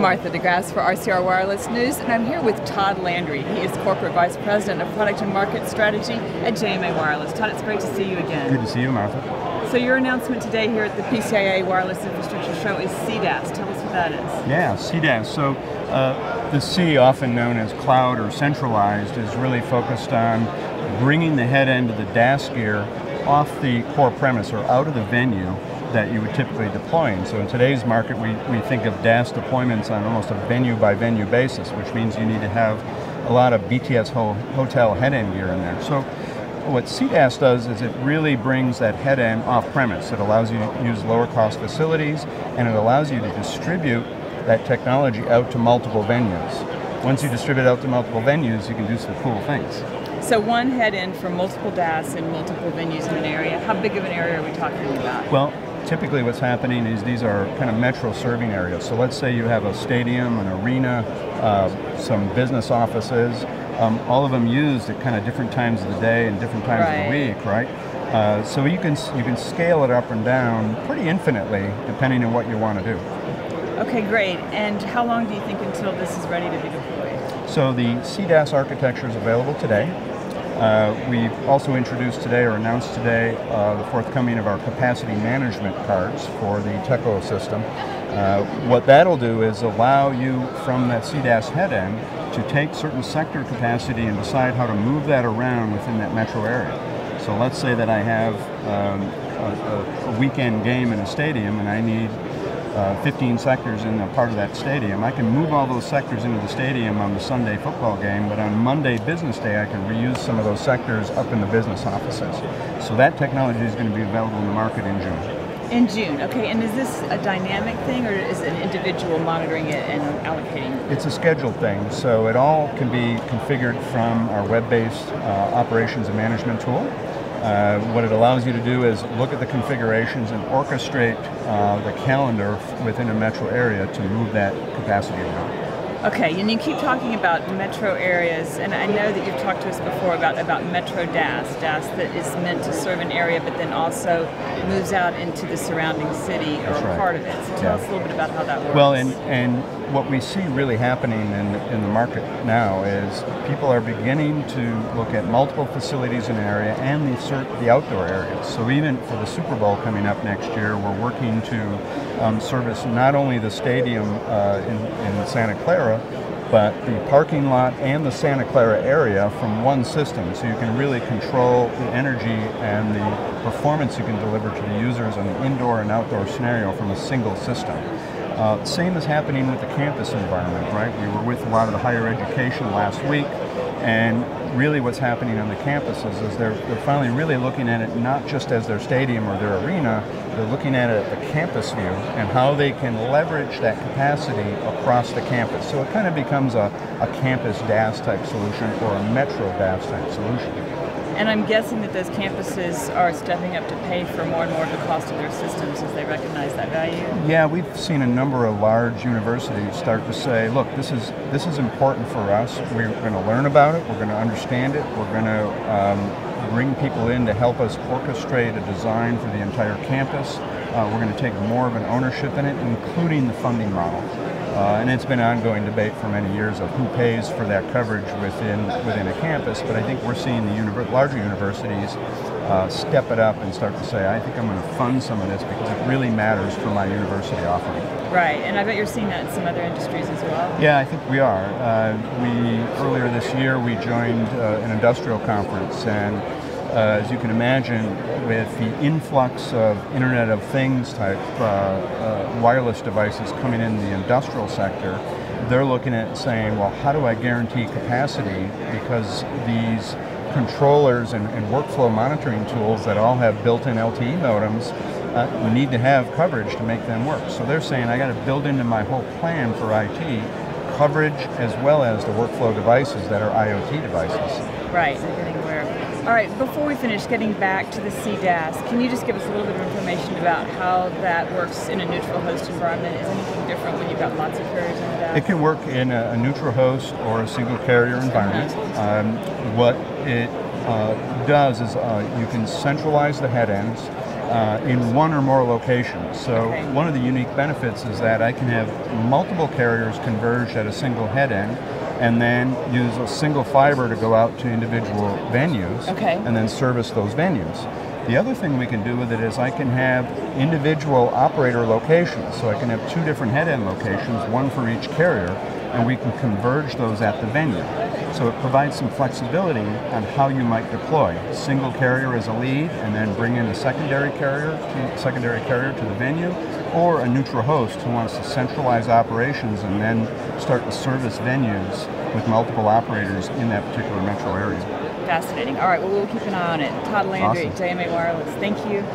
Martha DeGrasse for RCR Wireless News, and I'm here with Todd Landry. He is Corporate Vice President of Product and Market Strategy at JMA Wireless. Todd, it's great to see you again. Good to see you, Martha. So your announcement today here at the PCIA Wireless Infrastructure Show is CDAS. Tell us what that is. Yeah, CDAS. So uh, the C, often known as cloud or centralized, is really focused on bringing the head end of the DAS gear off the core premise or out of the venue that you would typically deploy in. So in today's market, we, we think of DAS deployments on almost a venue by venue basis, which means you need to have a lot of BTS ho hotel head end gear in there. So what CDAS does is it really brings that head end off premise. It allows you to use lower cost facilities and it allows you to distribute that technology out to multiple venues. Once you distribute out to multiple venues, you can do some cool things. So one head end for multiple DAS in multiple venues in an area. How big of an area are we talking about? Well, typically what's happening is these are kind of metro serving areas. So let's say you have a stadium, an arena, uh, some business offices, um, all of them used at kind of different times of the day and different times right. of the week, right? Uh, so you can you can scale it up and down pretty infinitely depending on what you want to do. Okay, great. And how long do you think until this is ready to be deployed? So the CDAS architecture is available today. Uh, we've also introduced today or announced today uh, the forthcoming of our capacity management cards for the TEKO system. Uh, what that'll do is allow you from that CDAS head end to take certain sector capacity and decide how to move that around within that metro area. So let's say that I have um, a, a weekend game in a stadium and I need uh, 15 sectors in a part of that stadium. I can move all those sectors into the stadium on the Sunday football game, but on Monday business day, I can reuse some of those sectors up in the business offices. So that technology is going to be available in the market in June. In June, okay. And is this a dynamic thing, or is it an individual monitoring it and allocating? It's a scheduled thing, so it all can be configured from our web-based uh, operations and management tool. Uh, what it allows you to do is look at the configurations and orchestrate uh, the calendar within a metro area to move that capacity around. Okay, and you keep talking about metro areas, and I know that you've talked to us before about, about Metro DAS, DAS that is meant to serve an area but then also moves out into the surrounding city or right. part of it. So tell yeah. us a little bit about how that works. Well, and, and what we see really happening in, in the market now is people are beginning to look at multiple facilities in an area and the, the outdoor areas. So even for the Super Bowl coming up next year, we're working to um, service not only the stadium uh, in, in Santa Clara, but the parking lot and the Santa Clara area from one system. So you can really control the energy and the performance you can deliver to the users on the indoor and outdoor scenario from a single system. Uh, same is happening with the campus environment, right? We were with a lot of the higher education last week, and really what's happening on the campuses is they're, they're finally really looking at it not just as their stadium or their arena, they're looking at it at the campus view and how they can leverage that capacity across the campus. So it kind of becomes a, a campus DAS type solution or a metro DAS type solution. And I'm guessing that those campuses are stepping up to pay for more and more of the cost of their systems as they recognize that value. Yeah, we've seen a number of large universities start to say, look, this is this is important for us. We're going to learn about it. We're going to understand it. We're going to um, bring people in to help us orchestrate a design for the entire campus. Uh, we're going to take more of an ownership in it, including the funding model. Uh, and it's been an ongoing debate for many years of who pays for that coverage within within a campus. But I think we're seeing the univer- larger universities uh, step it up and start to say, I think I'm going to fund some of this because it really matters for my university offering. Right, and I bet you're seeing that in some other industries as well. Yeah, I think we are. Uh, we earlier this year we joined uh, an industrial conference and uh, as you can imagine, with the influx of Internet of Things type uh, uh, wireless devices coming in the industrial sector, they're looking at saying, well, how do I guarantee capacity? Because these controllers and, and workflow monitoring tools that all have built-in LTE modems uh, need to have coverage to make them work. So they're saying I got to build into my whole plan for IT coverage as well as the workflow devices that are IoT devices. Right, all right, before we finish, getting back to the CDAS, can you just give us a little bit of information about how that works in a neutral host environment? Is anything different when you've got lots of carriers in the DAS? It can work in a, a neutral host or a single carrier environment. Um, what it uh, does is uh, you can centralize the head ends uh, in one or more locations. So Okay. one of the unique benefits is that I can have multiple carriers converge at a single head end and then use a single fiber to go out to individual venues Okay. and then service those venues. The other thing we can do with it is I can have individual operator locations. So I can have two different head end locations, one for each carrier, and we can converge those at the venue. So it provides some flexibility on how you might deploy. Single carrier as a lead, and then bring in a secondary carrier, secondary carrier to the venue, or a neutral host who wants to centralize operations and then start to service venues with multiple operators in that particular metro area. Fascinating. All right, well, we'll keep an eye on it. Todd Landry, Awesome. JMA Wireless. Thank you.